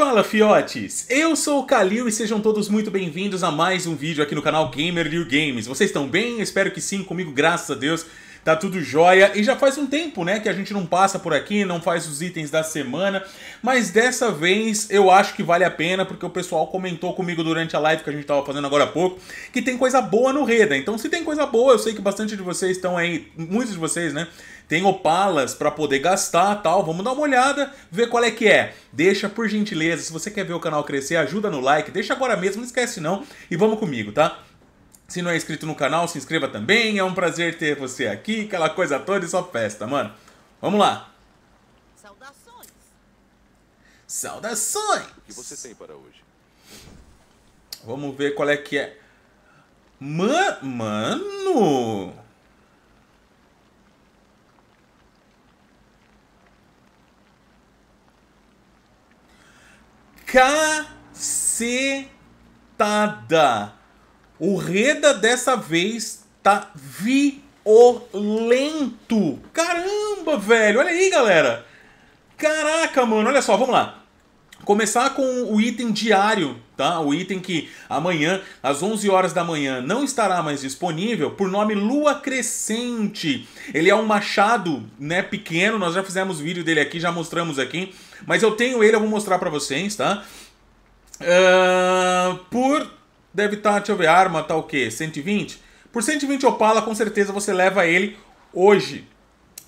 Fala fiotes, eu sou o Kalil e sejam todos muito bem-vindos a mais um vídeo aqui no canal Gamer Games. Vocês estão bem? espero que sim, comigo graças a Deus tá tudo jóia. E já faz um tempo, né, que a gente não passa por aqui, não faz os itens da semana, mas dessa vez eu acho que vale a pena, porque o pessoal comentou comigo durante a live que a gente tava fazendo agora há pouco, que tem coisa boa no Reda. Então se tem coisa boa, eu sei que bastante de vocês estão aí, muitos de vocês, né, tem opalas para poder gastar tal. Vamos dar uma olhada, ver qual é que é. Deixa por gentileza, se você quer ver o canal crescer, ajuda no like, deixa agora mesmo, não esquece não, e vamos comigo, tá? Se não é inscrito no canal, se inscreva também. É um prazer ter você aqui, aquela coisa toda e só festa, mano. Vamos lá. Saudações. Saudações. O que você tem para hoje? Vamos ver qual é que é. Man mano. Cacetada. O Reda dessa vez tá violento. Caramba, velho. Olha aí, galera. Caraca, mano. Olha só, vamos lá. Começar com o item diário, tá? O item que amanhã, às 11 horas da manhã, não estará mais disponível, por nome Lua Crescente. Ele é um machado, né, pequeno, nós já fizemos vídeo dele aqui, já mostramos aqui, mas eu tenho ele, eu vou mostrar pra vocês, tá? Uh, por Deve estar, tá, deixa eu ver, arma tá o quê? 120? Por 120 Opala, com certeza você leva ele hoje.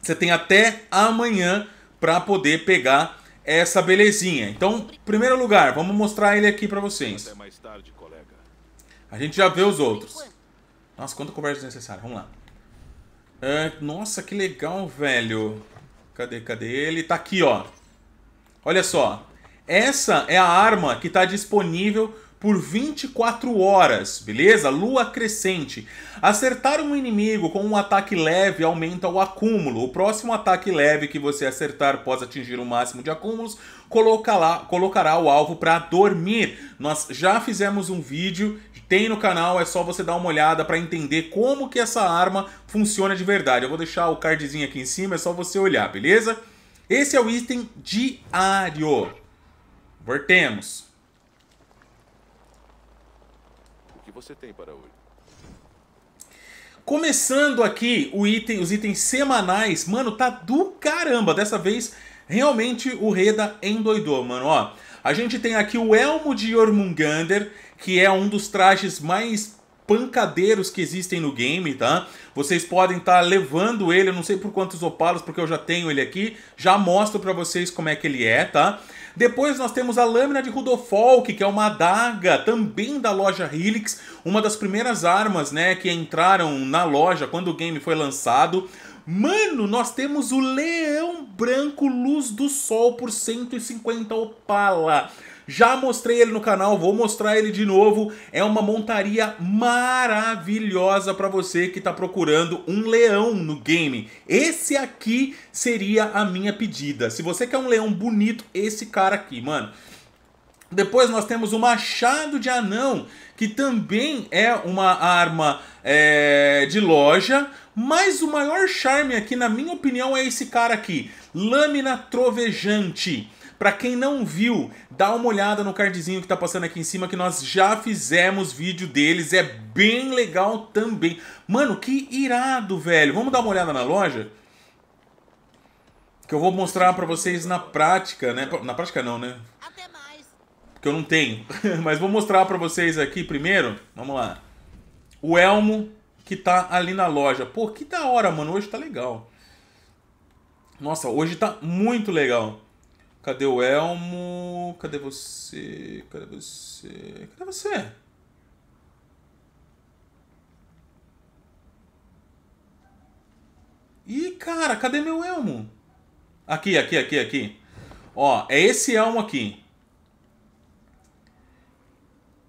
Você tem até amanhã para poder pegar essa belezinha. Então, primeiro lugar, vamos mostrar ele aqui para vocês. Tarde. A gente já vê os outros. Nossa, quanta conversa necessária. Vamos lá. É, nossa, que legal, velho. Cadê, cadê ele? Tá aqui, ó. Olha só. Essa é a arma que está disponível por 24 horas, beleza? Lua crescente. Acertar um inimigo com um ataque leve aumenta o acúmulo. O próximo ataque leve que você acertar após atingir o máximo de acúmulos colocará, colocará o alvo para dormir. Nós já fizemos um vídeo, tem no canal, é só você dar uma olhada para entender como que essa arma funciona de verdade. Eu vou deixar o cardzinho aqui em cima, é só você olhar, beleza? Esse é o item diário. Voltemos. Você tem para hoje? Começando aqui item, os itens semanais, mano, tá do caramba. Dessa vez, realmente o Reda endoidou, mano. Ó, a gente tem aqui o Elmo de Jormungander, que é um dos trajes mais pancadeiros que existem no game, tá? Vocês podem estar tá levando ele, eu não sei por quantos opalos, porque eu já tenho ele aqui. Já mostro pra vocês como é que ele é, tá? Depois nós temos a lâmina de Rudofolk, que é uma adaga também da loja Helix, uma das primeiras armas, né, que entraram na loja quando o game foi lançado. Mano, nós temos o Leão Branco Luz do Sol por 150 Opala. Já mostrei ele no canal, vou mostrar ele de novo. É uma montaria maravilhosa para você que está procurando um leão no game. Esse aqui seria a minha pedida. Se você quer um leão bonito, esse cara aqui, mano. Depois nós temos o Machado de Anão, que também é uma arma é, de loja, mas o maior charme aqui, na minha opinião, é esse cara aqui, Lâmina Trovejante. Para quem não viu, dá uma olhada no cardzinho que tá passando aqui em cima que nós já fizemos vídeo deles, é bem legal também. Mano, que irado, velho. Vamos dar uma olhada na loja? Que eu vou mostrar para vocês na prática, né? Na prática não, né? Até mais. Porque eu não tenho. Mas vou mostrar para vocês aqui primeiro. Vamos lá. O elmo que tá ali na loja. Pô, que da hora, mano. Hoje tá legal. Nossa, hoje tá muito legal. Cadê o Elmo? Cadê você? Cadê você? Cadê você? Ih, cara, cadê meu elmo? Aqui, aqui, aqui, aqui. Ó, é esse elmo aqui.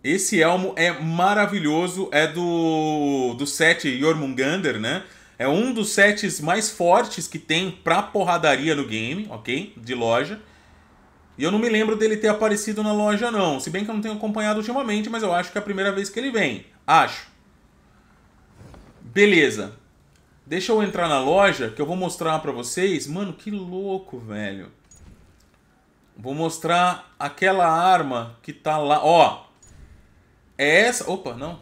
Esse elmo é maravilhoso, é do, do set Jormungandr, né? É um dos sets mais fortes que tem pra porradaria no game, ok? De loja. E eu não me lembro dele ter aparecido na loja, não. Se bem que eu não tenho acompanhado ultimamente, mas eu acho que é a primeira vez que ele vem. Acho. Beleza. Deixa eu entrar na loja, que eu vou mostrar pra vocês. Mano, que louco, velho. Vou mostrar aquela arma que tá lá. Ó. É essa. Opa, não.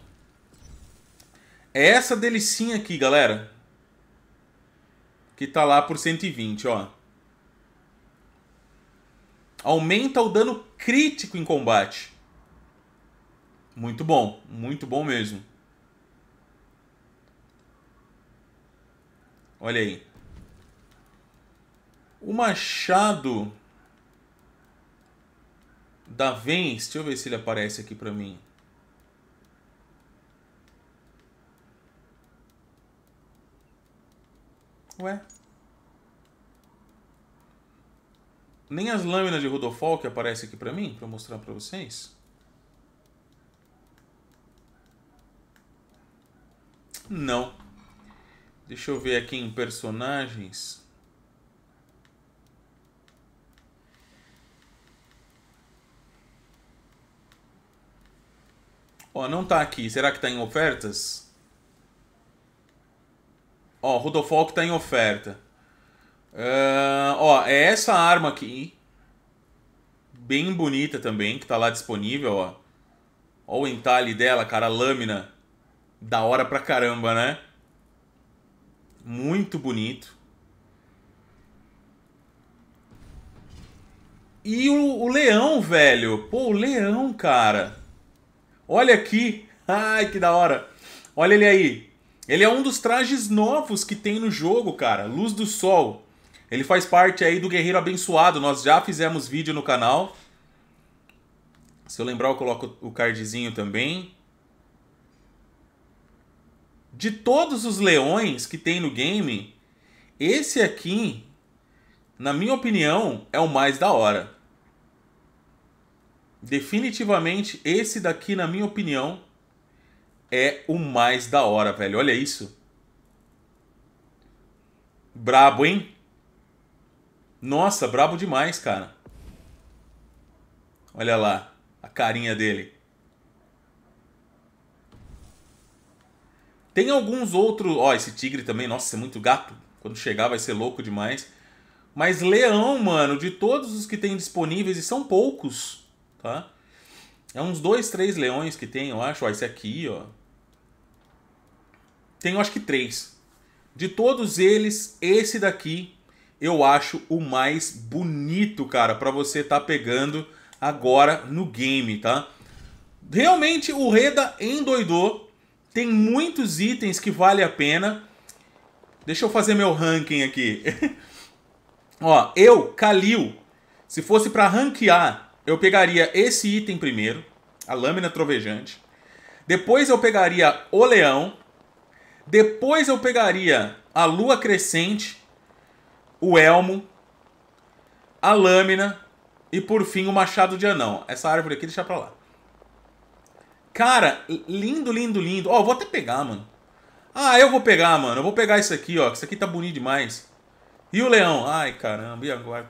É essa delicinha aqui, galera. Que tá lá por 120, ó. Aumenta o dano crítico em combate. Muito bom, muito bom mesmo. Olha aí. O machado da Vence, deixa eu ver se ele aparece aqui pra mim. Ué? Nem as lâminas de Rudolfo aparecem aqui pra mim, pra mostrar pra vocês. Não. Deixa eu ver aqui em personagens. Ó, não tá aqui. Será que tá em ofertas? Ó, Rudolfo tá em oferta. Uh, ó, é essa arma aqui. Bem bonita também, que tá lá disponível, ó. Ó o entalhe dela, cara, a lâmina. Da hora pra caramba, né? Muito bonito. E o, o leão, velho. Pô, o leão, cara. Olha aqui. Ai, que da hora. Olha ele aí. Ele é um dos trajes novos que tem no jogo, cara. Luz do Sol. Ele faz parte aí do Guerreiro Abençoado. Nós já fizemos vídeo no canal. Se eu lembrar, eu coloco o cardzinho também de todos os leões que tem no game, esse aqui, na minha opinião, é o mais da hora. Definitivamente, esse daqui, na minha opinião, é o mais da hora, velho. Olha isso. Brabo, hein? Nossa, brabo demais, cara. Olha lá a carinha dele. Tem alguns outros. Ó, esse tigre também, nossa, é muito gato. Quando chegar vai ser louco demais. Mas leão, mano, de todos os que tem disponíveis, e são poucos, tá? É uns dois, três leões que tem, eu acho. Ó, esse aqui, ó. Tem, eu acho que três. De todos eles, esse daqui eu acho o mais bonito, cara, para você tá pegando agora no game, tá? Realmente o Reda endoidou tem muitos itens que vale a pena. Deixa eu fazer meu ranking aqui. Ó, eu, Kalil, se fosse para ranquear, eu pegaria esse item primeiro, a lâmina trovejante. Depois eu pegaria o leão. Depois eu pegaria a lua crescente, o elmo, a lâmina e por fim o machado de anão. Essa árvore aqui deixa pra lá. Cara, lindo, lindo, lindo. Ó, oh, vou até pegar, mano. Ah, eu vou pegar, mano. Eu vou pegar isso aqui, ó. Isso aqui tá bonito demais. E o leão? Ai, caramba. E agora?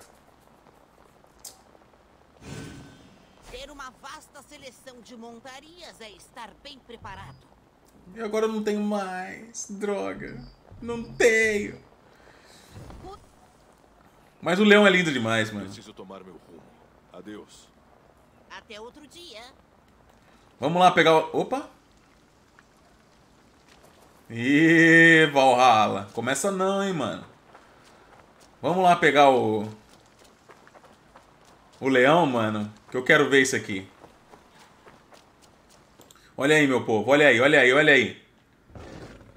Ter uma vasta seleção de montarias é estar bem preparado. E agora eu não tenho mais. Droga. Não tenho. Mas o leão é lindo demais, mano. Preciso tomar meu rumo. Adeus. Até outro dia. Vamos lá pegar o... Opa! Ih, Valhalla. Começa não, hein, mano. Vamos lá pegar o... O leão, mano. Que eu quero ver isso aqui. Olha aí, meu povo. Olha aí, olha aí, olha aí.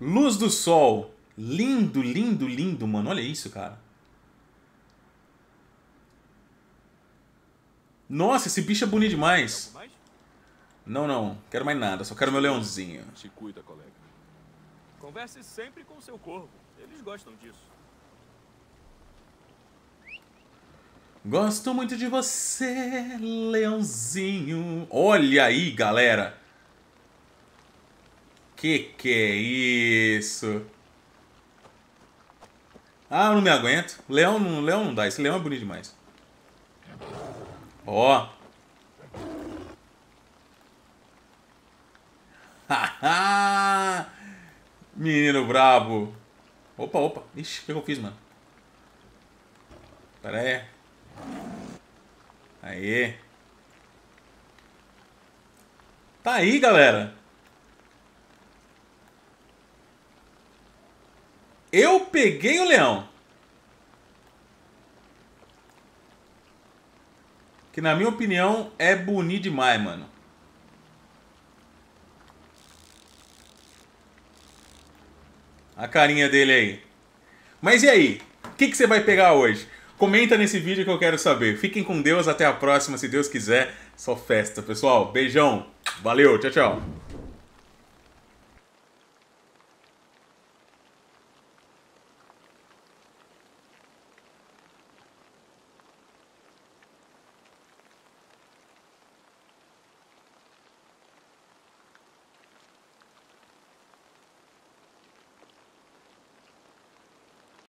Luz do sol. Lindo, lindo, lindo, mano. Olha isso, cara. Nossa, esse bicho é bonito demais. Não, não. Quero mais nada. Só quero meu leãozinho. Se cuida, colega. Converse sempre com seu corvo. Eles gostam disso. Gosto muito de você, leãozinho. Olha aí, galera. Que que é isso? Ah, eu não me aguento. Leão, leão não dá. Esse leão é bonito demais. Ó. Menino brabo. Opa, opa. Ixi, o que eu fiz, mano? Pera aí. Aê. Tá aí, galera. Eu peguei o leão. Que na minha opinião é bonito demais, mano. A carinha dele aí. Mas e aí? O que, que você vai pegar hoje? Comenta nesse vídeo que eu quero saber. Fiquem com Deus, até a próxima, se Deus quiser. Só festa, pessoal. Beijão. Valeu, tchau, tchau.